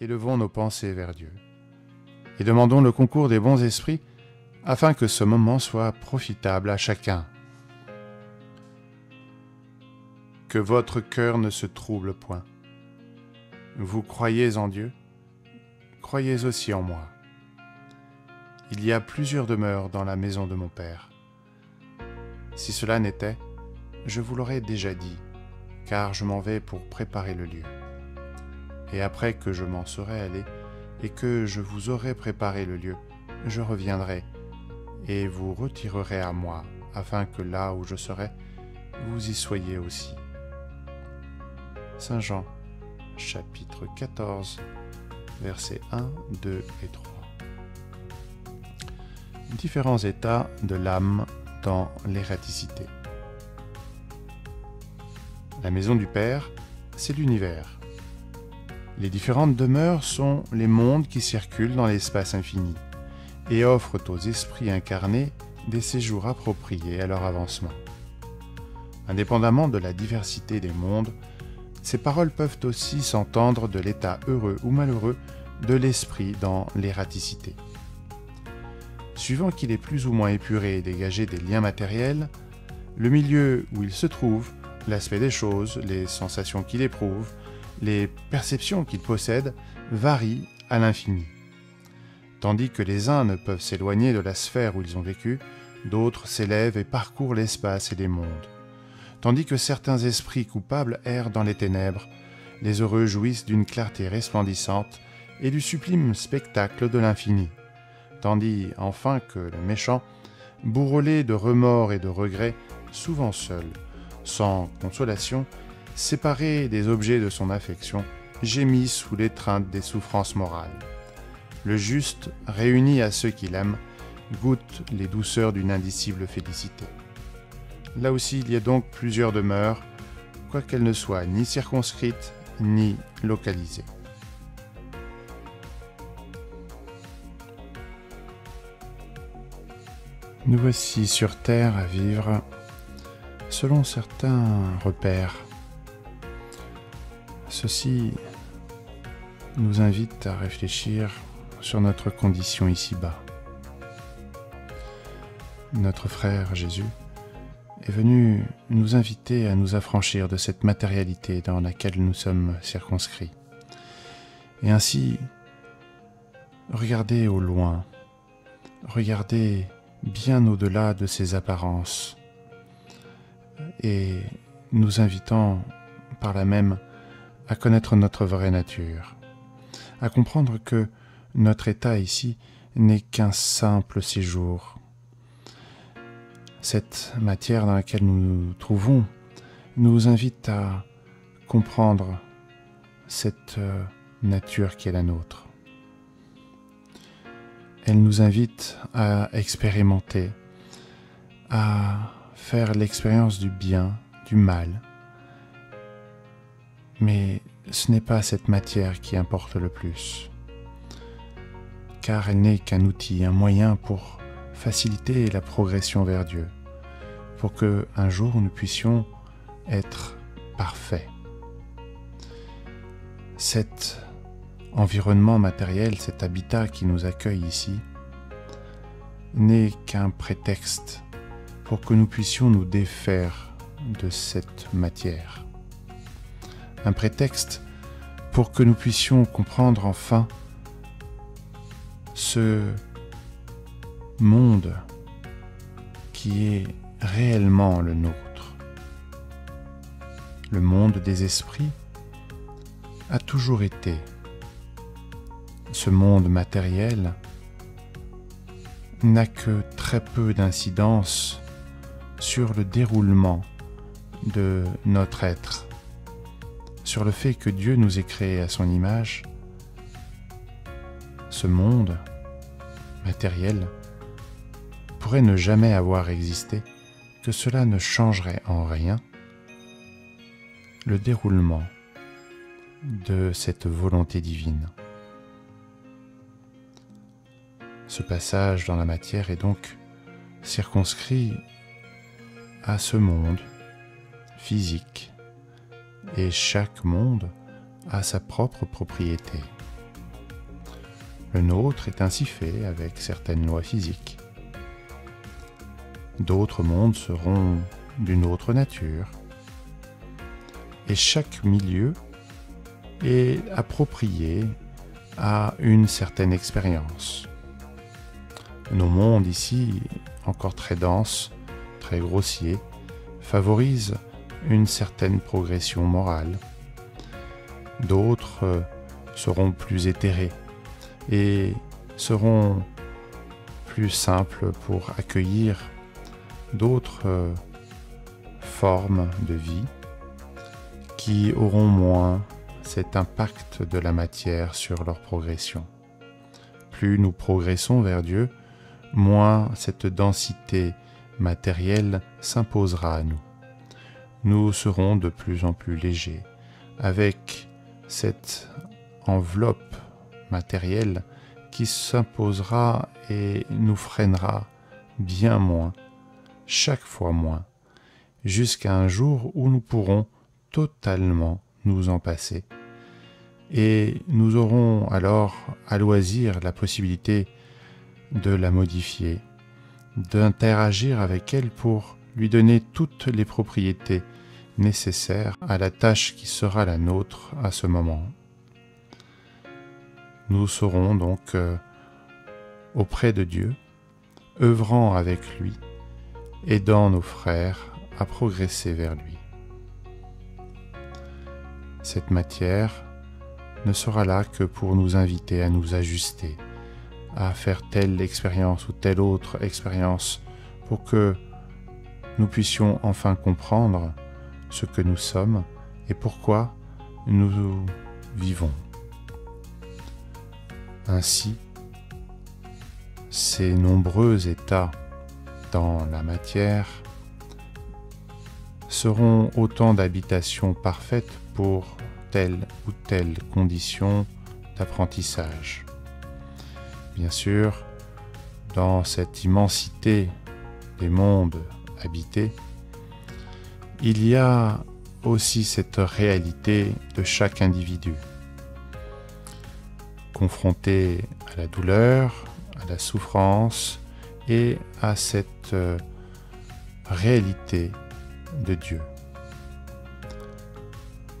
élevons nos pensées vers Dieu et demandons le concours des bons esprits afin que ce moment soit profitable à chacun. Que votre cœur ne se trouble point. Vous croyez en Dieu, croyez aussi en moi. Il y a plusieurs demeures dans la maison de mon Père. Si cela n'était, je vous l'aurais déjà dit, car je m'en vais pour préparer le lieu. Et après que je m'en serai allé, et que je vous aurai préparé le lieu, je reviendrai, et vous retirerez à moi, afin que là où je serai, vous y soyez aussi. Saint Jean, chapitre 14, versets 1, 2 et 3. Différents états de l'âme dans l'ératicité. La maison du Père, c'est l'univers. Les différentes demeures sont les mondes qui circulent dans l'espace infini et offrent aux esprits incarnés des séjours appropriés à leur avancement. Indépendamment de la diversité des mondes, ces paroles peuvent aussi s'entendre de l'état heureux ou malheureux de l'esprit dans l'ératicité. Suivant qu'il est plus ou moins épuré et dégagé des liens matériels, le milieu où il se trouve, l'aspect des choses, les sensations qu'il éprouve, les perceptions qu'il possède varient à l'infini. Tandis que les uns ne peuvent s'éloigner de la sphère où ils ont vécu, d'autres s'élèvent et parcourent l'espace et les mondes. Tandis que certains esprits coupables errent dans les ténèbres, les heureux jouissent d'une clarté resplendissante et du sublime spectacle de l'infini. Tandis enfin que le méchant, bourrelé de remords et de regrets, souvent seul, sans consolation, séparé des objets de son affection, gémit sous l'étreinte des souffrances morales. Le juste, réuni à ceux qu'il aime, goûte les douceurs d'une indicible félicité. Là aussi, il y a donc plusieurs demeures, quoiqu'elles ne soient ni circonscrites ni localisées. Nous voici sur Terre à vivre selon certains repères. Ceci nous invite à réfléchir sur notre condition ici-bas. Notre frère Jésus est venu nous inviter à nous affranchir de cette matérialité dans laquelle nous sommes circonscrits. Et ainsi, regarder au loin, regarder bien au-delà de ces apparences, et nous invitant par là même à connaître notre vraie nature, à comprendre que notre état ici n'est qu'un simple séjour. Cette matière dans laquelle nous nous trouvons nous invite à comprendre cette euh, nature qui est la nôtre. Elle nous invite à expérimenter, à faire l'expérience du bien, du mal. Mais ce n'est pas cette matière qui importe le plus car elle n'est qu'un outil, un moyen pour faciliter la progression vers Dieu, pour que un jour nous puissions être parfaits. Cet environnement matériel, cet habitat qui nous accueille ici, n'est qu'un prétexte pour que nous puissions nous défaire de cette matière. Un prétexte pour que nous puissions comprendre enfin ce monde qui est réellement le nôtre. Le monde des esprits a toujours été. Ce monde matériel n'a que très peu d'incidence sur le déroulement de notre être, sur le fait que Dieu nous ait créés à son image ce monde matériel pourrait ne jamais avoir existé, que cela ne changerait en rien le déroulement de cette volonté divine. Ce passage dans la matière est donc circonscrit à ce monde physique et chaque monde a sa propre propriété Le nôtre est ainsi fait avec certaines lois physiques. D'autres mondes seront d'une autre nature. Et chaque milieu est approprié à une certaine expérience. Nos mondes ici, encore très denses, très grossiers, favorisent une certaine progression morale. D'autres euh, seront plus éthérés et seront plus simples pour accueillir d'autres euh, formes de vie qui auront moins cet impact de la matière sur leur progression. Plus nous progressons vers Dieu, moins cette densité matérielle s'imposera à nous. Nous serons de plus en plus légers, avec cette enveloppe matérielle qui s'imposera et nous freinera bien moins, chaque fois moins, jusqu'à un jour où nous pourrons totalement nous en passer. Et nous aurons alors à loisir la possibilité de la modifier, d'interagir avec elle pour lui donner toutes les propriétés nécessaires à la tâche qui sera la nôtre à ce moment. Nous serons donc euh, auprès de Dieu, œuvrant avec lui, aidant nos frères à progresser vers lui. Cette matière ne sera là que pour nous inviter à nous ajuster, à faire telle expérience ou telle autre expérience pour que nous puissions enfin comprendre ce que nous sommes et pourquoi nous vivons. Ainsi, ces nombreux états dans la matière seront autant d'habitations parfaites pour telle ou telle condition d'apprentissage. Bien sûr, dans cette immensité des mondes il y a aussi cette réalité de chaque individu, confronté à la douleur, à la souffrance et à cette euh, réalité de Dieu.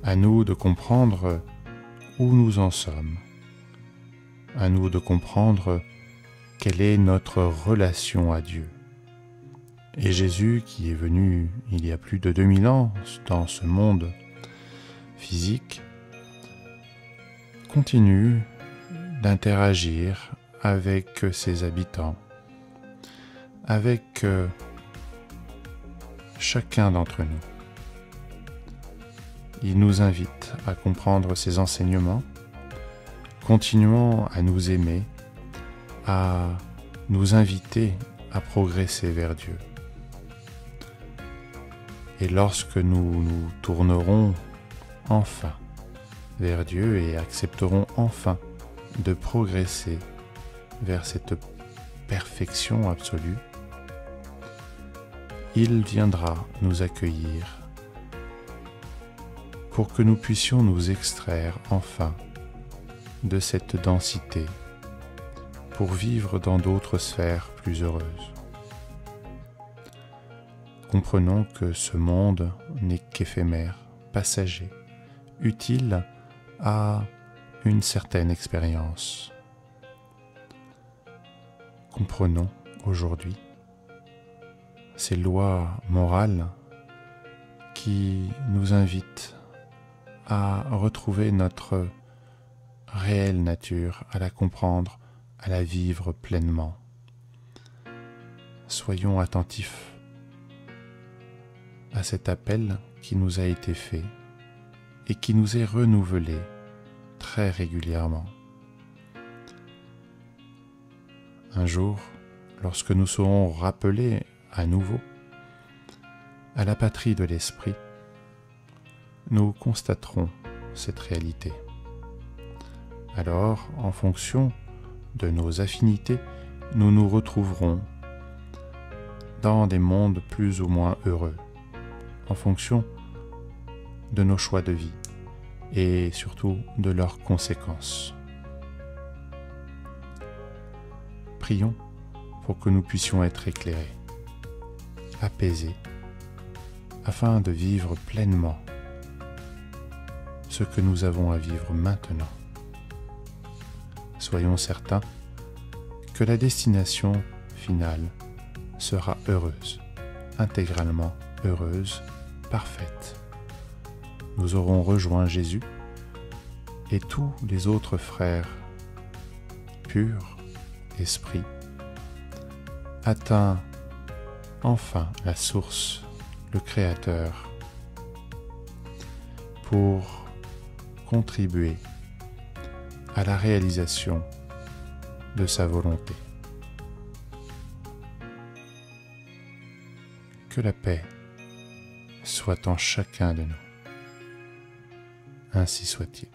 À nous de comprendre où nous en sommes. À nous de comprendre quelle est notre relation à Dieu. Et Jésus, qui est venu il y a plus de 2000 ans dans ce monde physique, continue d'interagir avec ses habitants, avec euh, chacun d'entre nous. Il nous invite à comprendre ses enseignements, continuant à nous aimer, à nous inviter à progresser vers Dieu. Et lorsque nous nous tournerons enfin vers Dieu et accepterons enfin de progresser vers cette perfection absolue, il viendra nous accueillir pour que nous puissions nous extraire enfin de cette densité pour vivre dans d'autres sphères plus heureuses. Comprenons que ce monde n'est qu'éphémère, passager, utile à une certaine expérience. Comprenons aujourd'hui ces lois morales qui nous invitent à retrouver notre réelle nature, à la comprendre, à la vivre pleinement. Soyons attentifs à cet appel qui nous a été fait et qui nous est renouvelé très régulièrement. Un jour, lorsque nous serons rappelés à nouveau à la patrie de l'Esprit, nous constaterons cette réalité. Alors, en fonction de nos affinités, nous nous retrouverons dans des mondes plus ou moins heureux en fonction de nos choix de vie et surtout de leurs conséquences. prions pour que nous puissions être éclairés, apaisés, afin de vivre pleinement ce que nous avons à vivre maintenant. Soyons certains que la destination finale sera heureuse, intégralement heureuse, parfaite. Nous aurons rejoint Jésus et tous les autres frères purs, esprit, atteint enfin la source, le Créateur, pour contribuer à la réalisation de sa volonté. Que la paix soit en chacun de nous. Ainsi soit-il.